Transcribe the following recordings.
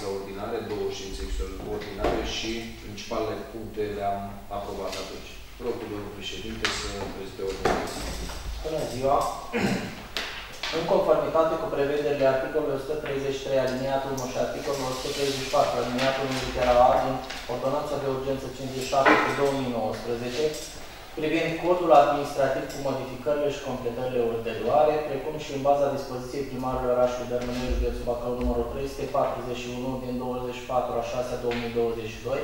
extraordinare, două ședințe extraordinare și principalele puncte le-am aprobat atunci. Rog cu domnul președinte să prezinte ordinea de zi. Bună ziua! În conformitate cu prevederile articolului 133 aliniatul 1 și articolul 134 aliniatul 1 litera A din Ordonanța de Urgență 57 pe 2019, privind codul administrativ cu modificările și completările ulterioare, precum și în baza dispoziției primarului orașului Dărmânești, județul Bacău numărul 341 din 24 a 6 2022,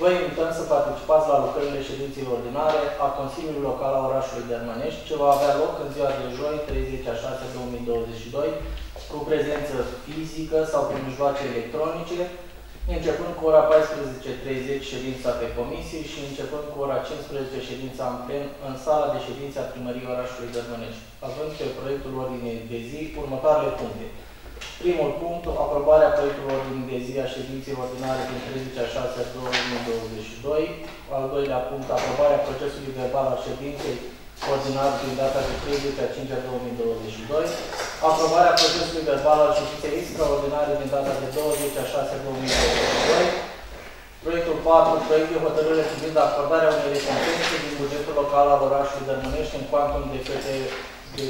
Vă invităm să participați la lucrările ședinței ordinare a Consiliului Local a orașului Dărmănești, ce va avea loc în ziua de joi, 30 a 6 2022, cu prezență fizică sau prin mijloace electronice, începând cu ora 14.30 ședința pe comisie și începând cu ora 15 ședința în plen în sala de ședință a primăriei orașului Dărmănești, având pe proiectul ordinei de zi următoarele puncte. Primul punct, aprobarea proiectului ordinii de zi a ședinței ordinare din 30 6 2022. Al doilea punct, aprobarea procesului verbal al ședinței ordinare din data de 30 5 2022. Aprobarea procesului verbal al ședinței extraordinare din data de 20 6 2022. Proiectul 4, proiect de hotărâre privind acordarea unei recompense din bugetul local al orașului Dărmânești în quantum de câte de,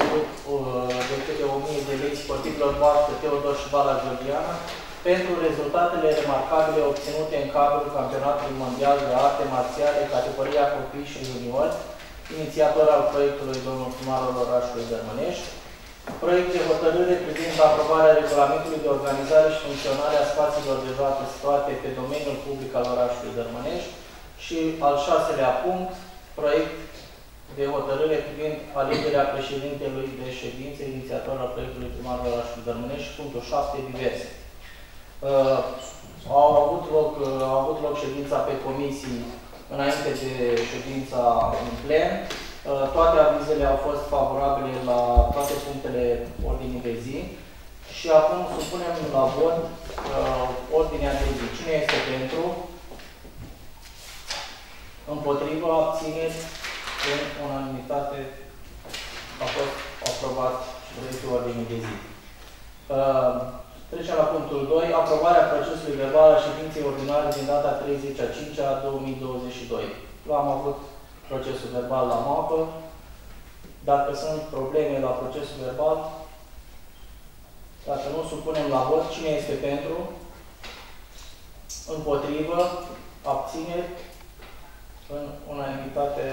de câte 1000 de lei sportivilor Moaște, Teodor și Bala Georgiana pentru rezultatele remarcabile obținute în cadrul Campionatului Mondial de Arte Marțiale, categoria copii și juniori, inițiator al proiectului domnul primarul orașului Dărmănești, proiect de hotărâre privind aprobarea regulamentului de organizare și funcționare a spațiilor de joacă situate pe domeniul public al orașului Dărmănești și al șaselea punct, proiect de hotărâre privind alegerea președintelui de ședință, inițiator al proiectului primar al orașului Dărmânești și punctul 7, diverse. Uh, au, avut loc, uh, au avut loc ședința pe comisii înainte de ședința în plen. Uh, toate avizele au fost favorabile la toate punctele ordinii de zi. Și acum supunem la vot uh, ordinea de zi. Cine este pentru? Împotrivă, abțineți, în unanimitate a fost aprobat proiectul ordinii de zi. Uh, trecem la punctul 2. Aprobarea procesului verbal a ședinței ordinare din data 30 a 5 a 2022. L-am avut procesul verbal la mapă. Dacă sunt probleme la procesul verbal, dacă nu supunem la vot, cine este pentru? Împotrivă? Abțineri? În unanimitate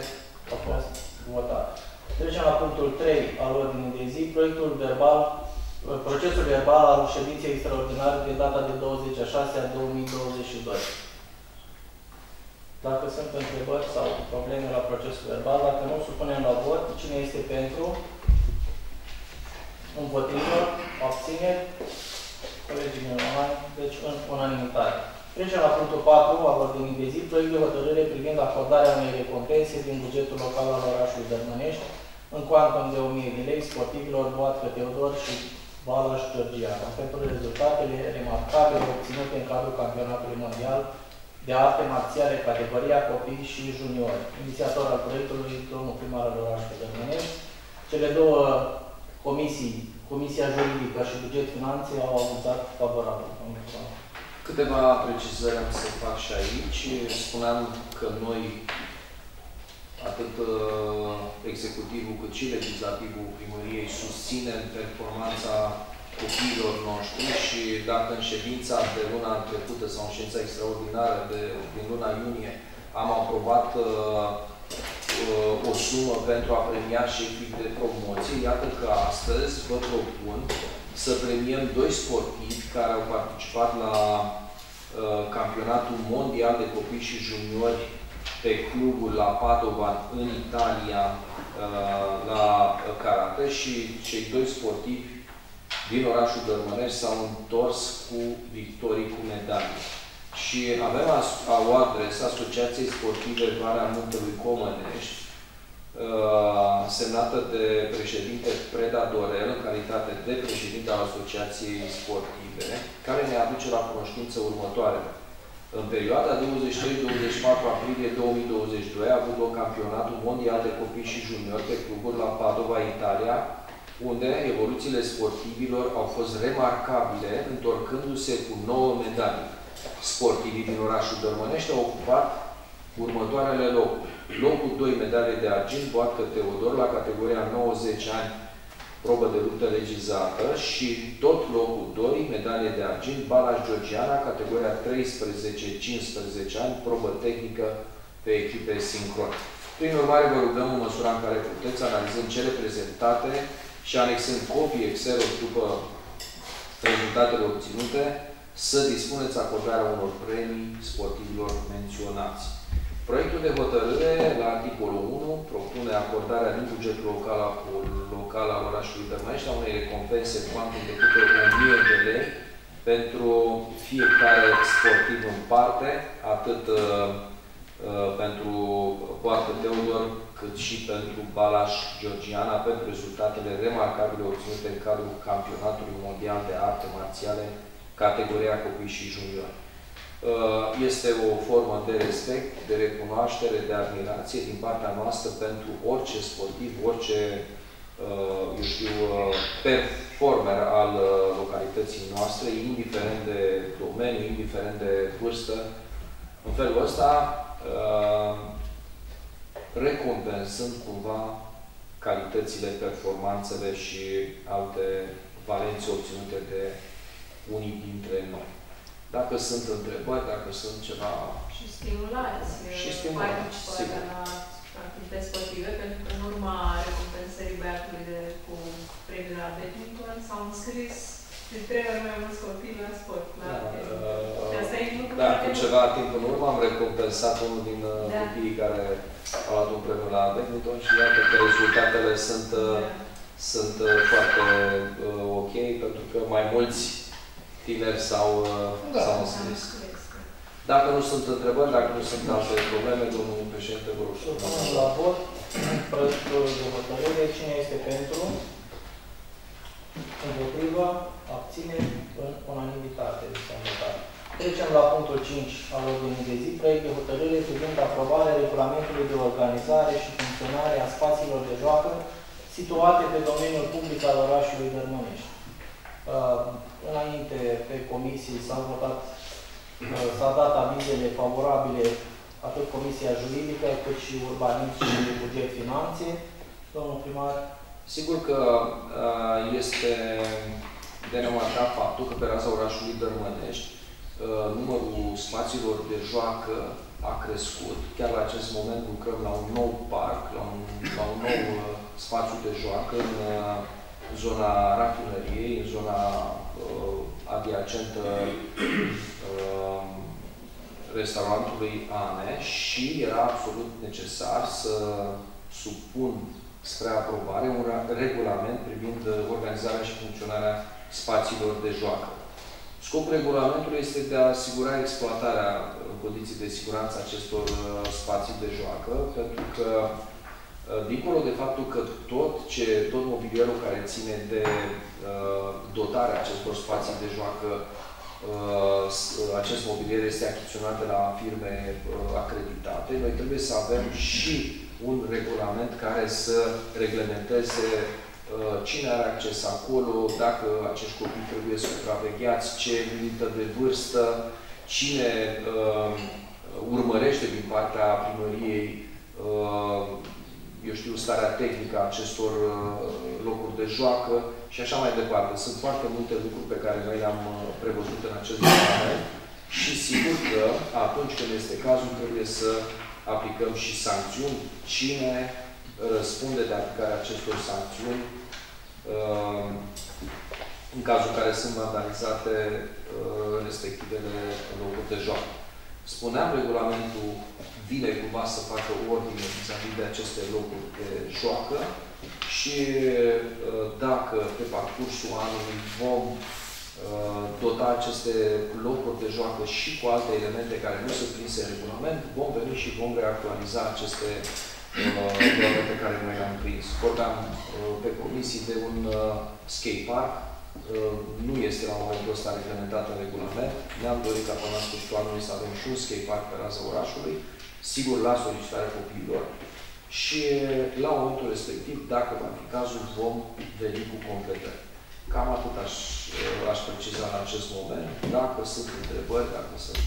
a fost votat. Trecem la punctul 3 al ordinii de zi, proiectul verbal, procesul verbal al ședinței extraordinare de data de 20 a 6 a 2022. Dacă sunt întrebări sau probleme la procesul verbal, dacă nu, supunem la vot. Cine este pentru? Împotrivă? Abține? Colegii mei, deci în unanimitate. Trecem la punctul 4 al ordinii de zi, proiect de hotărâre privind acordarea unei recompense din bugetul local al orașului Dărmănești în cuantum de 1000 de lei sportivilor Boatcă Teodor și Balăș Georgiana pentru rezultatele remarcabile obținute în cadrul campionatului mondial de arte marțiale categoria copii și juniori. Inițiator al proiectului, domnul primar al orașului Dărmănești. Cele două comisii, Comisia Juridică și Buget Finanțe, au avuzat favorabil. Câteva precizări am să fac și aici. Spuneam că noi, atât uh, executivul cât și legislativul primăriei, susținem performanța copiilor noștri și dacă în ședința de luna trecută sau în ședința extraordinară de, din luna iunie am aprobat uh, uh, o sumă pentru a premia șefii de promoție, iată că astăzi vă propun să premiem doi sportivi care au participat la uh, campionatul mondial de copii și juniori pe clubul la Padova în Italia uh, la karate și cei doi sportivi din orașul Dărmănești s-au întors cu victorii cu medalii. Și avem o adresă Asociației Sportive Varea Muntelui Comănești, Uh, semnată de președinte Preda Dorel, în calitate de președinte al Asociației Sportive, care ne aduce la cunoștință următoarele. În perioada 23-24 aprilie 2022 a avut loc campionatul mondial de copii și juniori pe cluburi la Padova, Italia, unde evoluțiile sportivilor au fost remarcabile, întorcându-se cu 9 medalii. Sportivii din orașul Dărmănești au ocupat următoarele locuri. Locul 2, medalie de argint, Boatcă Teodor, la categoria 90 ani, probă de luptă legizată și tot locul 2, medalie de argint, Balas Georgiana, categoria 13-15 ani, probă tehnică pe echipe sincron. Prin urmare, vă rugăm în măsura în care puteți, analizând cele prezentate și anexând copii Excel după rezultatele obținute, să dispuneți acordarea unor premii sportivilor menționați. Proiectul de hotărâre la articolul 1 propune acordarea din bugetul local, local al orașului Dărmănești a unei recompense cuantum de câte 1000 de lei pentru fiecare sportiv în parte, atât uh, uh, pentru Poartă Teodor, cât și pentru Balaș Georgiana, pentru rezultatele remarcabile obținute în cadrul campionatului mondial de arte marțiale, categoria copii și juniori. Uh, este o formă de respect, de recunoaștere, de admirație din partea noastră pentru orice sportiv, orice, uh, eu știu, uh, performer al localității noastre, indiferent de domeniu, indiferent de vârstă. În felul ăsta, recompensând cumva calitățile, performanțele și alte valențe obținute de unii dintre noi. Dacă sunt întrebări, dacă sunt ceva... Și stimulați. Și stimulați, sigur. la activități sportive, pentru că în urma recompensării băiatului de, cu premiul la badminton s-au înscris de trei ori mai mulți copii la sport. La da, uh, asta e da, cu ceva timp în urmă am recompensat unul din uh, da. copiii care a luat un premiu la badminton și iată că rezultatele sunt, uh, da. sunt uh, foarte uh, ok, pentru că mai mulți tineri sau uh, da. înscris. Dacă nu sunt întrebări, dacă nu sunt alte probleme, domnul președinte, vă rog să la vot, proiectul de hotărâre, cine este pentru? Împotriva, abține, în unanimitate s-a notat. Trecem la punctul 5 al ordinii de zi, proiect de hotărâre privind aprobarea regulamentului de organizare și funcționare a spațiilor de joacă situate pe domeniul public al orașului Dărmănești. Uh, înainte pe comisii s-au votat, uh, s-a dat avizele favorabile atât Comisia Juridică, cât și Urbanism și Buget Finanțe. Domnul primar. Sigur că uh, este de nemarcat faptul că pe raza orașului Dărmănești numărul spațiilor de joacă a crescut. Chiar la acest moment lucrăm la un nou parc, la un, la un nou spațiu de joacă în zona rafinăriei, în zona uh, adiacentă uh, restaurantului ANE și era absolut necesar să supun spre aprobare un regulament privind organizarea și funcționarea spațiilor de joacă. Scopul regulamentului este de a asigura exploatarea în condiții de siguranță acestor uh, spații de joacă, pentru că Uh, dincolo de faptul că tot, ce, tot mobilierul care ține de uh, dotarea acestor spații de joacă, uh, acest mobilier este achiziționat de la firme uh, acreditate, noi trebuie să avem și un regulament care să reglementeze uh, cine are acces acolo, dacă acești copii trebuie supravegheați, ce limită de vârstă, cine uh, urmărește din partea primăriei uh, eu știu, starea tehnică a acestor uh, locuri de joacă și așa mai departe. Sunt foarte multe lucruri pe care noi le-am uh, prevăzut în acest document și sigur că atunci când este cazul trebuie să aplicăm și sancțiuni. Cine răspunde de aplicarea acestor sancțiuni uh, în cazul în care sunt vandalizate respectivele locuri de joacă. Spuneam, regulamentul vine cumva să facă ordine vis-a-vis de aceste locuri de joacă și uh, dacă pe parcursul anului vom uh, dota aceste locuri de joacă și cu alte elemente care nu sunt prinse în regulament, vom veni și vom reactualiza aceste uh, pe care noi am prins. Vorbeam pe comisii de un skate park uh, nu este la momentul ăsta reglementat în regulament. Ne-am dorit ca până la sfârșitul anului să avem și un skatepark pe raza orașului, sigur la solicitarea copiilor. Și la momentul respectiv, dacă va fi cazul, vom veni cu completări. Cam atât aș, aș preciza în acest moment. Dacă sunt întrebări, dacă sunt...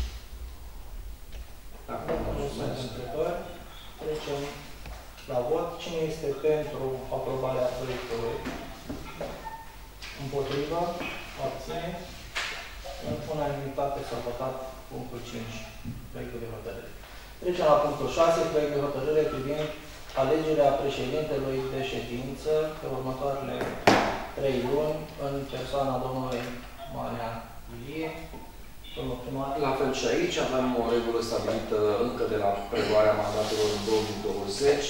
Dacă nu sunt întrebări, trecem la vot. Cine este pentru aprobarea proiectului? Împotriva? Abține? În unanimitate s-a votat punctul 5, proiectul de hotărâre. Trecem la punctul 6, proiect de hotărâre privind alegerea președintelui de ședință pe următoarele trei luni în persoana domnului Manea Ilie. Domnul primar. La fel și aici avem o regulă stabilită încă de la preluarea mandatelor în 2020.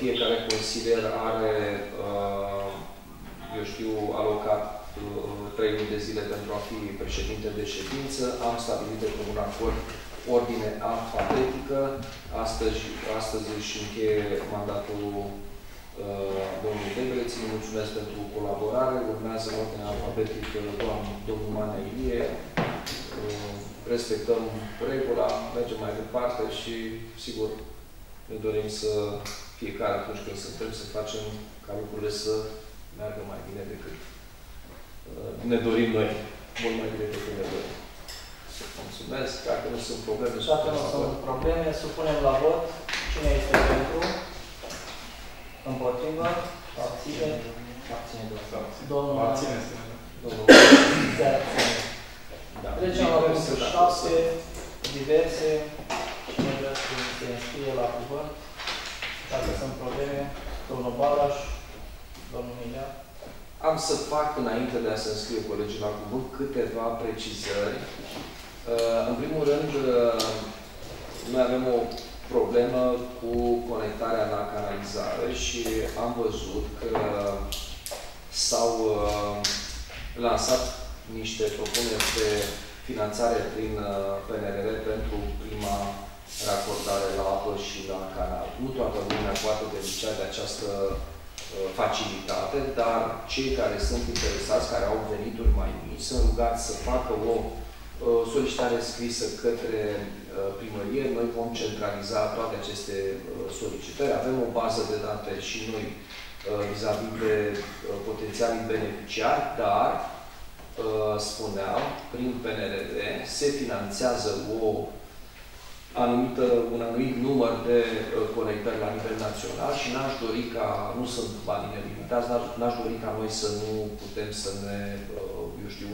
Fiecare consilier are, uh, eu știu, alocat uh, trei luni de zile pentru a fi președinte de ședință. Am stabilit de un acord ordine alfabetică. Astăzi, astăzi își încheie mandatul uh, domnului Debele. Țin mulțumesc pentru colaborare. Urmează în ordine alfabetică domnul Manea Ilie. Uh, respectăm regula, mergem mai departe și, sigur, ne dorim să fiecare atunci când suntem să facem ca lucrurile să meargă mai bine decât uh, ne dorim noi, mult mai bine decât ne dorim. Mulțumesc. Dacă nu sunt probleme, dacă nu sunt probleme, supunem la vot. Cine este pentru? Împotrivă? Abține? Abține, domnul. Abține. Domnul. Se abține. Da. Trecem la punctul 7. Diverse. Cine vrea să se înscrie la cuvânt? Dacă sunt probleme, domnul Balaș, domnul Milea. Am să fac, înainte de a se înscrie colegii la cuvânt, câteva precizări Uh, în primul rând, uh, noi avem o problemă cu conectarea la canalizare și am văzut că s-au uh, lansat niște propuneri de finanțare prin PNRR pentru prima racordare la apă și la canal. Nu toată lumea poate beneficia de această facilitate, dar cei care sunt interesați, care au venituri mai mici, sunt rugați să facă o solicitare scrisă către uh, primărie. Noi vom centraliza toate aceste uh, solicitări. Avem o bază de date și noi uh, vis-a-vis -vis de potențialii beneficiari, dar, spuneam, prin PNRD se finanțează o anumită, un anumit număr de conectări la nivel național și n-aș dori ca, nu sunt bani nelimitați, n-aș dori ca noi să nu putem să ne, eu știu,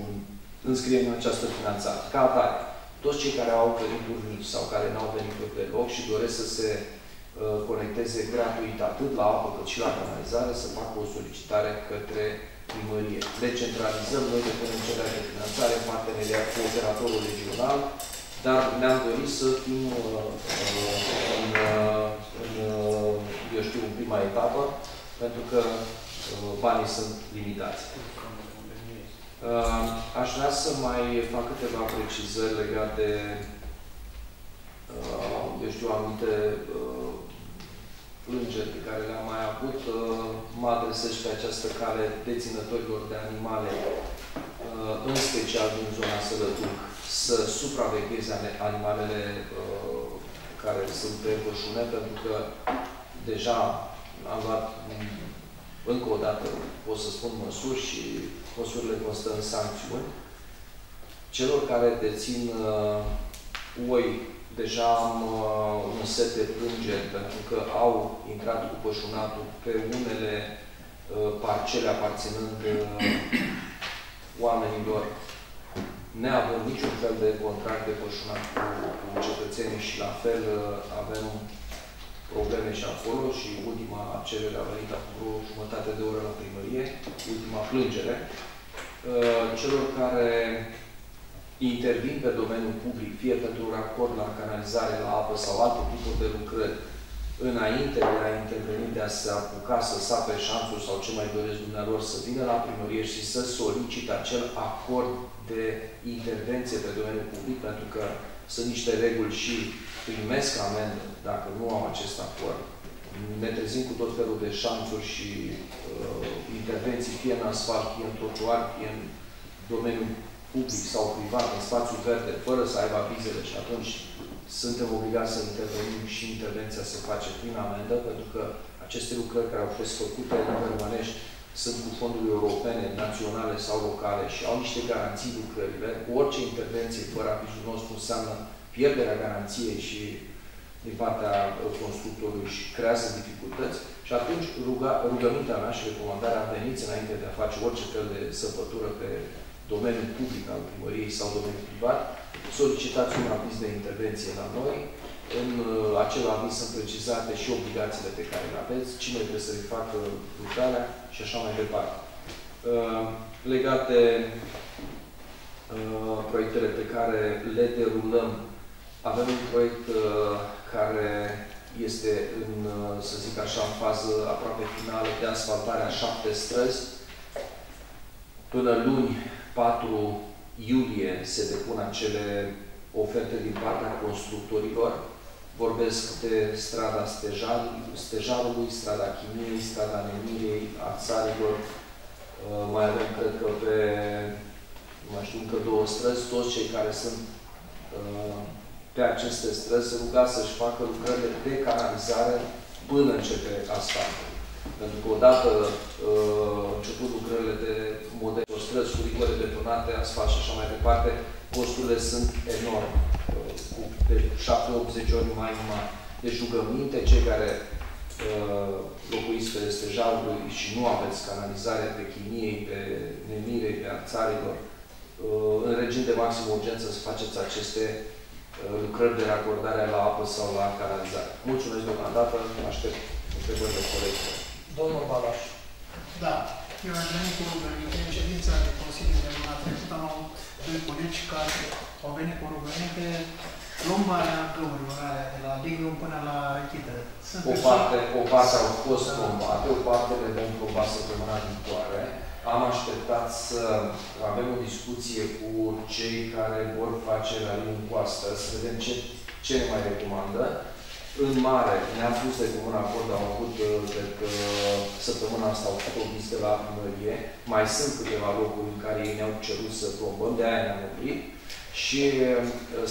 înscriem în această finanțare. Ca atare, toți cei care au venituri mici sau care n-au venituri deloc și doresc să se uh, conecteze gratuit atât la apă cât și la canalizare, să facă o solicitare către primărie. Decentralizăm noi de punem cererea de finanțare în parteneriat cu operatorul regional, dar ne-am dorit să fim uh, uh în, uh, în, uh, eu știu, în prima etapă, pentru că uh, banii sunt limitați. Uh, aș vrea să mai fac câteva precizări legate de, uh, eu știu, anumite uh, plângeri pe care le-am mai avut. Mă adresez pe această cale deținătorilor de animale, în special din zona Sălătuc, să supravegheze animalele care sunt pe pășune, pentru că deja am luat încă o dată pot să spun măsuri și măsurile constă în sancțiuni. Celor care dețin uh, oi, deja am uh, un set de plângeri pentru că au intrat cu pășunatul pe unele uh, parcele aparținând uh, oamenilor neavând niciun fel de contract de pășunat cu, cu cetățenii și la fel uh, avem probleme și acolo și ultima cerere a venit acum o jumătate de oră la primărie, ultima plângere. Uh, celor care intervin pe domeniul public, fie pentru un acord la canalizare, la apă sau alte tipuri de lucrări, înainte de a interveni, de a se apuca să sape șanțul sau ce mai doresc dumnealor, să vină la primărie și să solicite acel acord de intervenție pe domeniul public, pentru că sunt niște reguli și primesc amendă dacă nu au acest acord. Ne trezim cu tot felul de șanțuri și uh, intervenții, fie în asfalt, fie în trotuar, fie în domeniul public sau privat, în spațiu verde, fără să aibă avizele și atunci suntem obligați să intervenim și intervenția se face prin amendă, pentru că aceste lucrări care au fost făcute în Vărmănești sunt cu fonduri europene, naționale sau locale și au niște garanții lucrările. Orice intervenție fără avizul nostru înseamnă pierderea garanției și din partea constructorului și creează dificultăți și atunci ruga, rugămintea mea și recomandarea veniți înainte de a face orice fel de săpătură pe domeniul public al primăriei sau domeniul privat, solicitați un aviz de intervenție la noi. În uh, acel aviz sunt precizate și obligațiile pe care le aveți, cine trebuie să le facă lucrarea și așa mai departe. Uh, legate uh, proiectele pe care le derulăm, avem un proiect care este în, să zic așa, în fază aproape finală de asfaltare a șapte străzi. Până luni, 4 iulie, se depun acele oferte din partea constructorilor. Vorbesc de strada Stejar, Stejarului, strada Chimiei, strada Nemirei, a țarilor. Uh, mai avem, cred că, pe, nu mai știu, încă două străzi. Toți cei care sunt uh, pe aceste străzi, se ruga să-și facă lucrările de canalizare până începe asfaltul. Pentru că odată uh, început lucrările de model, o străzi cu rigore betonate, asfalt și așa mai departe, costurile sunt enorme, uh, cu de 7-80 ori mai mari. Deci rugăminte, cei care uh, locuiți pe stejarului și nu aveți canalizare pe chimiei, pe nemirei, pe arțarilor, uh, în regim de maxim urgență să faceți aceste uh, lucrări de racordare la apă sau la canalizare. Mulțumesc deocamdată, aștept întrebările colegilor. Domnul Balaș. Da, eu am venit cu rugăminte doi colegi care au venit cu rugăminte plombarea găurilor alea de la Lignum până la Chită. Sunt o parte, o parte au fost plombate, o parte le vom plomba săptămâna viitoare. Am așteptat să avem o discuție cu cei care vor face raliul în coastă, să vedem ce, ce ne mai recomandă. În mare, ne-am pus de comun acord, am avut, uh, cred că săptămâna asta au făcut o vizită la primărie. Mai sunt câteva locuri în care ei ne-au cerut să plombăm, de aia ne-am oprit. Și uh,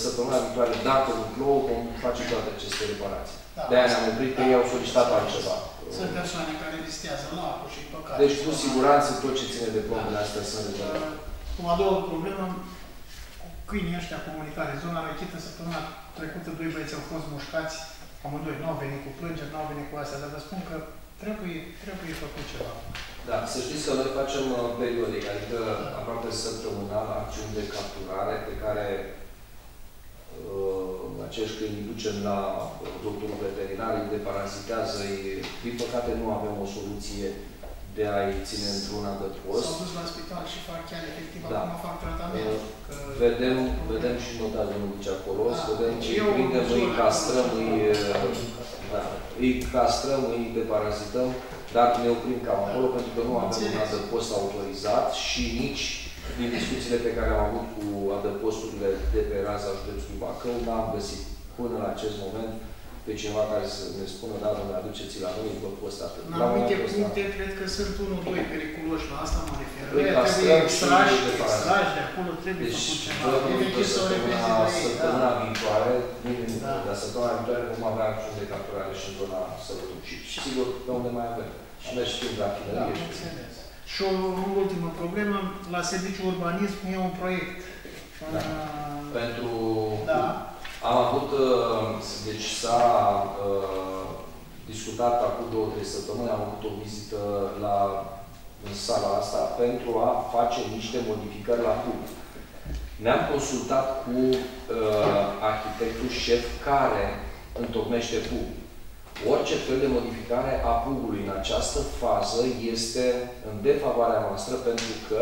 săptămâna viitoare, dacă nu plouă, vom face toate aceste reparații. Da, de aia ne-am oprit, că ei au solicitat altceva. Sunt persoane care vizitează lacul și păcate. Deci, cu siguranță, tot ce ține de plombele astea sunt rezolvate. Cum a doua problemă, câinii ăștia comunitare. Zona răchită, săptămâna trecută, doi băieți au fost mușcați amândoi nu au venit cu plângeri, nu au venit cu astea, dar vă spun că trebuie, trebuie făcut ceva. Da, să știți că noi facem uh, periodic, adică aproape săptămânal, acțiuni de capturare pe care uh, acești câini ducem la doctorul veterinar, îi deparazitează, îi... din păcate nu avem o soluție de a-i ține într-un adăpost. S-au dus la spital și fac chiar efectiv, da. acum fac tratament. Uh, că... Vedem, vedem și notați domnul Vice acolo, da. vedem ce îi prindem, îi castrăm, îi, da, îi castrăm, îi deparazităm, dar ne oprim cam acolo pentru că nu avem un adăpost autorizat și nici din discuțiile pe care am avut cu adăposturile de pe raza județului Bacău, n-am găsit până la acest moment pe cineva care să ne spună, da, domnule, aduceți la noi, vă post atât. În anumite puncte, cred că sunt unul, doi periculoși, la asta mă refer. Noi trebuie extrași, extrași de acolo, trebuie deci, făcut ceva. Efectiv să o repezi de Săptămâna da. viitoare, da. dar săptămâna viitoare vom avea acțiuni de capturare și în zona săptămânii. Și, și sigur, pe unde mai avem. Și noi știm la finărie. Da, și o ultimă problemă, la serviciul urbanism e un proiect. Da. Pentru da. Am avut, uh, deci s-a uh, discutat acum două, trei săptămâni, am avut o vizită la în sala asta pentru a face niște modificări la pub. Ne-am consultat cu uh, arhitectul șef care întocmește pub. Orice fel de modificare a pubului în această fază este în defavoarea noastră pentru că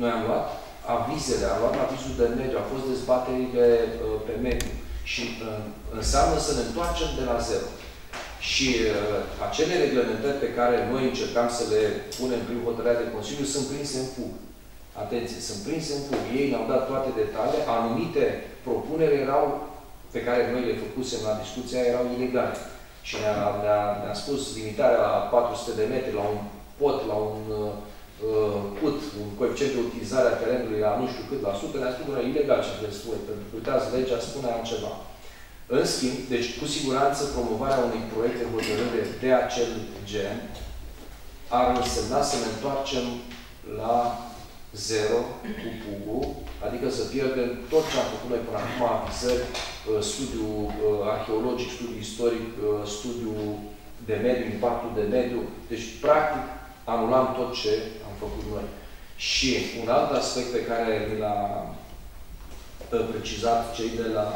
noi am luat avizele, am luat avizul de mediu, au fost dezbaterile uh, pe mediu și uh, înseamnă să ne întoarcem de la zero. Și uh, acele reglementări pe care noi încercam să le punem prin hotărârea de Consiliu sunt prinse în fug. Atenție, sunt prinse în fug. Ei ne-au dat toate detaliile, anumite propuneri erau, pe care noi le făcusem la discuția, erau ilegale. și ne-a, ne-a, ne-a spus limitarea la 400 de metri, la un pot, la un uh, CUT, un coeficient de utilizare a terenului la nu știu cât la sută, ne-a spus, că ilegal ce vreți voi, pentru că uitați, legea spune altceva. În schimb, deci cu siguranță promovarea unui proiect de hotărâre de acel gen ar însemna să ne întoarcem la zero cu PUGU, adică să pierdem tot ce am făcut noi până acum, avizări, uh, studiu uh, arheologic, studiu istoric, uh, studiu de mediu, impactul de mediu. Deci, practic, anulam tot ce am făcut noi. Și un alt aspect pe care mi l-a precizat cei de la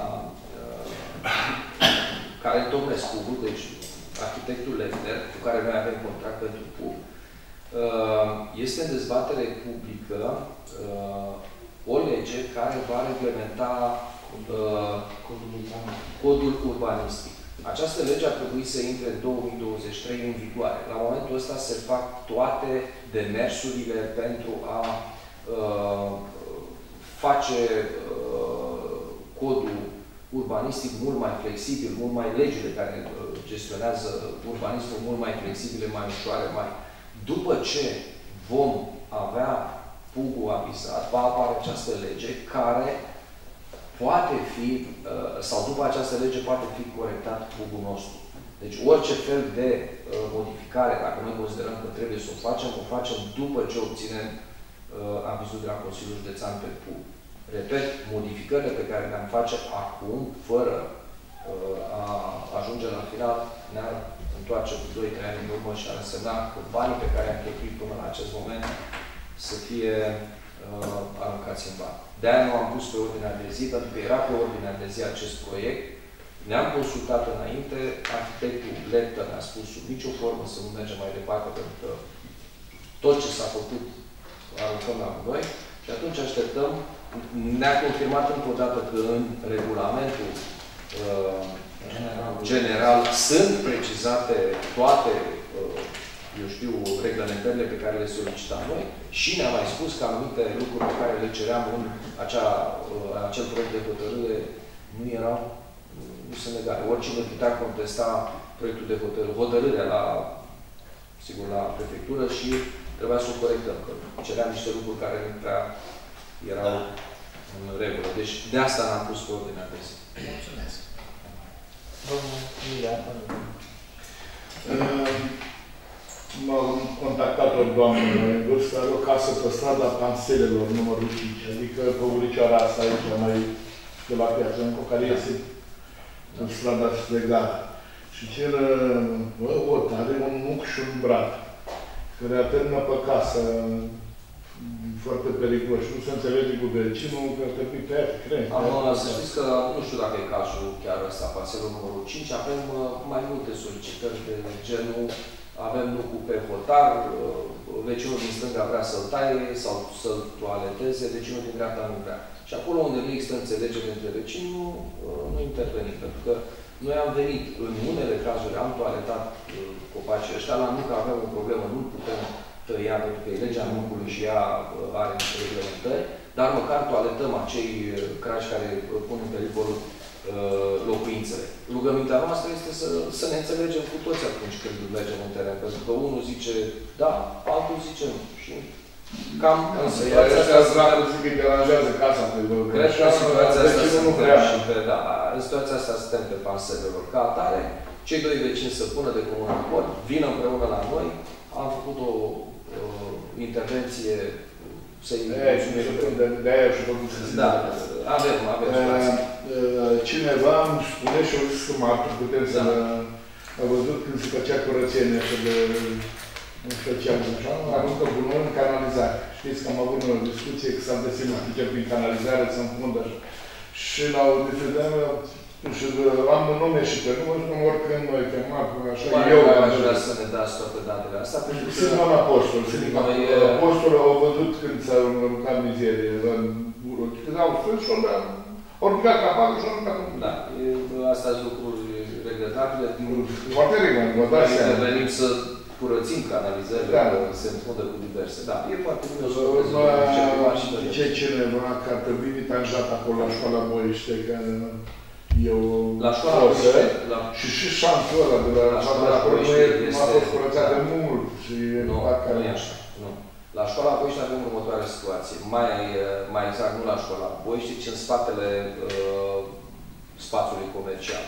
care întocmesc PUG, deci arhitectul Lefter, cu care noi avem contract pentru PUG, uh, este în dezbatere publică uh, o lege care va reglementa uh, codul urbanistic. Această lege ar trebui să intre în 2023 în vigoare. La momentul ăsta se fac toate demersurile pentru a uh, face uh, codul urbanistic mult mai flexibil, mult mai legile care uh, gestionează urbanismul mult mai flexibile, mai ușoare, mai... După ce vom avea pugul avizat, va apare această lege care poate fi, uh, sau după această lege poate fi corectat pugul nostru. Deci orice fel de uh, modificare, dacă noi considerăm că trebuie să o facem, o facem după ce obținem avizul de la Consiliul Județean pe PUG. Repet, modificările pe care le-am face acum, fără uh, a ajunge la final, ne-ar întoarce cu 2-3 ani în urmă și ar însemna că banii pe care am cheltuit până la acest moment să fie uh, alocați în bani. De-aia nu am pus pe ordinea de zi, pentru că era pe ordinea de zi acest proiect. Ne-am consultat înainte, arhitectul Leptă ne-a spus sub nicio formă să nu mergem mai departe, pentru că tot ce s-a făcut aruncăm la noi. Și atunci așteptăm. Ne-a confirmat încă o dată că în regulamentul uh, general, general sunt precizate toate, uh, eu știu, reglementările pe care le solicitam noi și ne-a mai spus că anumite lucruri pe care le ceream în acea, uh, acel proiect de hotărâre nu erau, nu se legare. Oricine putea contesta proiectul de hotărâre, hotărârea la, sigur, la prefectură și trebuia să o corectăm, că ceream niște lucruri care nu prea erau da. în regulă. Deci de asta n-am pus pe ordinea de zi. Mulțumesc. Domnul Ilia, M-au contactat o doamnă în vârstă, are o casă pe strada Panselelor, numărul 5, adică pe uricioara asta aici, mai de la piață, în care este în strada Stregara. Și cer o are un muc și un brat, care atârnă pe casă, foarte periculos. Nu se înțelege cu vecinul, că te pui pe ea, cred. Am, să știți că, nu știu dacă e cazul chiar ăsta, parcelul numărul 5, avem uh, mai multe solicitări de genul, avem lucru pe hotar, uh, vecinul din stânga vrea să-l taie sau să-l toaleteze, vecinul din dreapta nu vrea. Și acolo unde nu există înțelegere între vecini, nu, uh, nu intervenim, pentru că noi am venit, în unele cazuri am toaletat copacii ăștia, la nu că avem o problemă, nu putem tăia, pentru că e legea nucului și ea uh, are niște reglementări, dar măcar toaletăm acei uh, crași care uh, pun în pericol locuințele. Rugămintea noastră este să, să ne înțelegem cu toți atunci când mergem în teren, pentru că unul zice da, altul zice nu. Și cam în situația asta... zic că deranjează casa pe Cred că în situația asta suntem și pe, da, în situația asta suntem pe panselelor. Ca atare, cei doi vecini să pună de comun acord, vină împreună la noi, am făcut o uh, intervenție să-i De, de aia și domnul Da, avem, avem uh, uh, Cineva îmi spune și o zis că mă putem să... Da. A văzut când se făcea curățenie așa de nu știu ce am zis, am aruncă gunoi în canalizare. Știți că am avut o discuție că s-a găsit nu știu ce prin canalizare să împundă și la o diferență și am un nume și pe nume, nu oricând noi chemat, așa, Pare eu am vrea să ne dați toate datele astea, pentru că... Sunt un apostol, sunt noi... Apostolul au văzut când s-a urcat mizerie, în când au strâns și au ridicat capacul și au ridicat Da, astea sunt lucruri regretabile. Foarte regret, vă dați seama. Venim să curățim canalizările, da. se înfundă cu diverse. Da, e foarte bine să Ce cineva că ar trebui tanjat acolo la școala Boiște, că eu La școala poză Puiște, la și și șanțul ăla de la, La la școala școala Puiște nu a este- fost curățat de mult și Nu, parcă nu e așa. Nu. La școala Boiști avem următoarea situație. Mai, eh, mai exact, nu la școala Boiști, ci în spatele uh, spațiului comercial.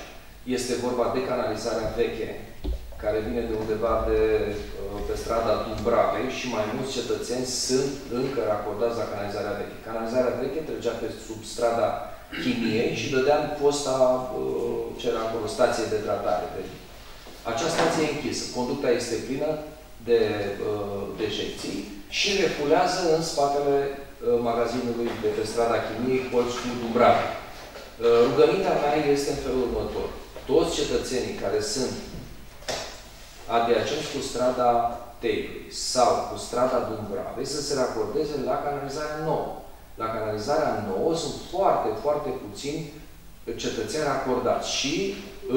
Este vorba de canalizarea veche, care vine de undeva de, uh, pe strada Dumbravei și mai mulți cetățeni sunt încă racordați la canalizarea veche. Canalizarea veche trecea pe sub strada Chimiei și dădea în fosta, uh, ce era acolo, stație de tratare. Deci, acea stație e închisă. Conducta este plină de uh, dejecții și refulează în spatele uh, magazinului de pe strada Chimiei, colț cu Dumbrava. Uh, rugămintea mea este în felul următor. Toți cetățenii care sunt adiacenți cu strada Teiului sau cu strada Dumbravei să se racordeze la canalizarea nouă. La canalizarea nouă sunt foarte, foarte puțini cetățeni racordați și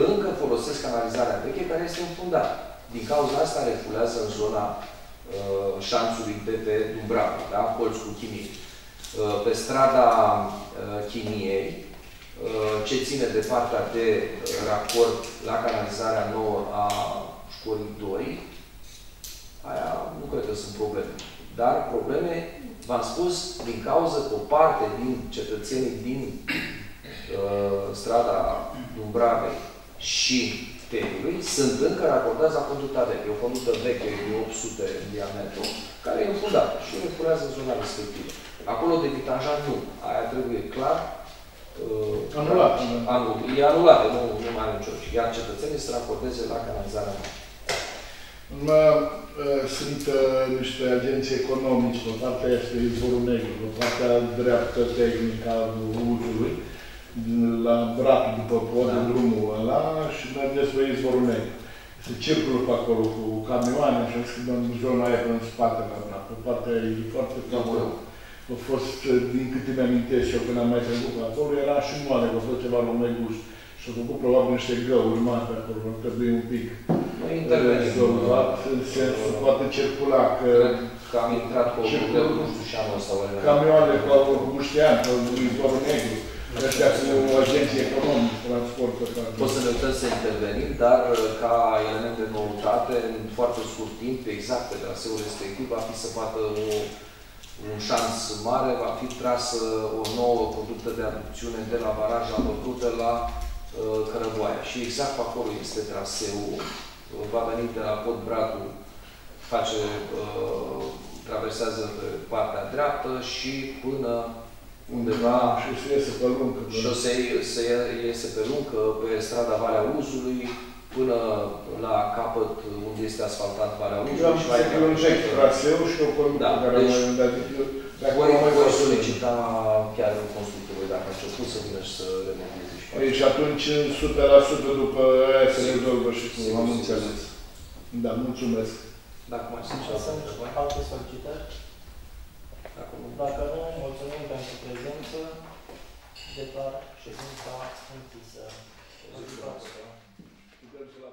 încă folosesc canalizarea veche care este înfundată. Din cauza asta refulează în zona uh, șanțului de pe Dumbrava, da? colț cu chimie. Uh, pe strada uh, Chimiei, uh, ce ține de partea de uh, racord la canalizarea nouă a școlii 2, aia nu cred că sunt probleme. Dar probleme, v-am spus, din cauza că o parte din cetățenii din uh, strada Dumbravei și Teiului sunt încă racordați la conducta veche. O conductă veche de 800 în diametru, care e înfundată și refurează zona respectivă. Acolo de bitajat nu. Aia trebuie clar uh, Anulat. Anul, e anulată, nu, nu mai are nicio. Iar cetățenii se raporteze la canalizarea nouă. Mă, uh, sunt uh, niște agenții economici, pe partea este izvorul negru, pe partea dreaptă tehnică a uzului, la brat după pod, Da. în drumul ăla și mergeți pe izvorul negru. Se circulă pe acolo cu camioane și am scris în zona aia până în spate la brat. Pe partea e foarte Drumul rău. A fost, uh, din câte mi-amintesc eu când am mai trecut pe acolo, era și moale, că a fost ceva romeguș. Și au făcut probabil niște găuri mari pe acolo, trebuie un pic Noi intervenim. Rezolvat în sensul poate circula, că Cred că am intrat cu o Ce problemă, cu- nu știu și anul ăsta. oare n-am- camioane cu Augustian, cu izvorul negru, ăștia cu agenții economici, transport pe care. O să ne uităm să intervenim, dar uh, ca element de noutate, în foarte scurt timp, exact pe traseul respectiv, va fi săpată o, un șans mare, va fi trasă o nouă conductă de aducțiune de la baraja Lăbrută la uh, Cărăvoaia. Și exact pe acolo este traseul. Uh, va veni de la Pod Bratu, face, uh, traversează pe partea dreaptă și până undeva Și se iese pe lung. că- și o să, să iese pe lung că pe strada Valea Uzului până la capăt unde este asfaltat Valea Eu Uzului am și zis mai că lungești traseul și o conductă Da, care deci- mai dacă ori mai vor solicita chiar în constructorului dacă a început să vină și să remonteze. Deci atunci, 100% după aia se rezolvă și cum am înțeles. Da, mulțumesc. Dacă mai sunt și mai alte solicitări? Dacă nu, mulțumim pentru prezență. De Declar ședința închisă. Putem să la